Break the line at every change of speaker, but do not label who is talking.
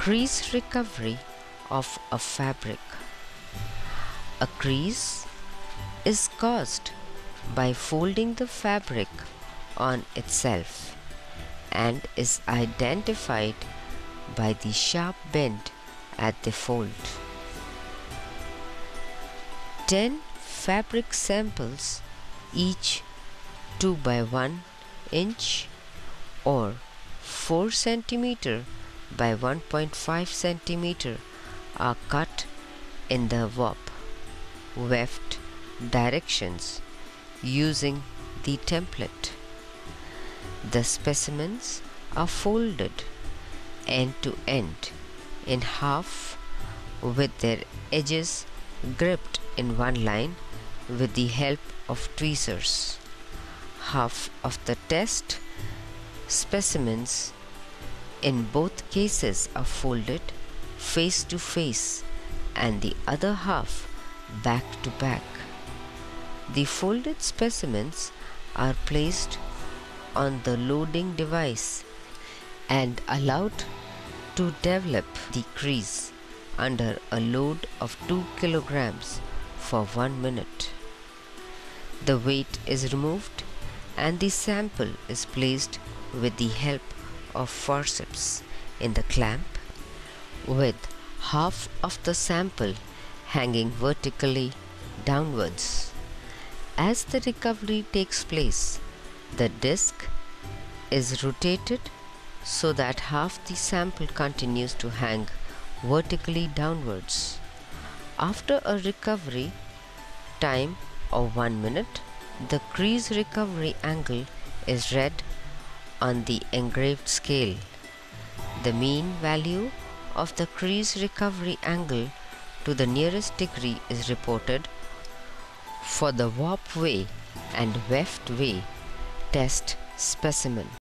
Crease recovery of a fabric. A crease is caused by folding the fabric on itself and is identified by the sharp bend at the fold. 10 fabric samples each 2 by 1 inch or 4 centimeter by 1.5 centimeter are cut in the warp weft directions using the template. The specimens are folded end to end in half with their edges gripped in one line with the help of tweezers. Half of the test specimens in both cases are folded face to face and the other half back to back. The folded specimens are placed on the loading device and allowed to develop the crease under a load of 2 kilograms for 1 minute. The weight is removed and the sample is placed with the help of forceps in the clamp with half of the sample hanging vertically downwards. As the recovery takes place, the disc is rotated so that half the sample continues to hang vertically downwards. After a recovery time of 1 minute, the crease recovery angle is read on the engraved scale. The mean value of the crease recovery angle to the nearest degree is reported for the warp way and weft way test specimen.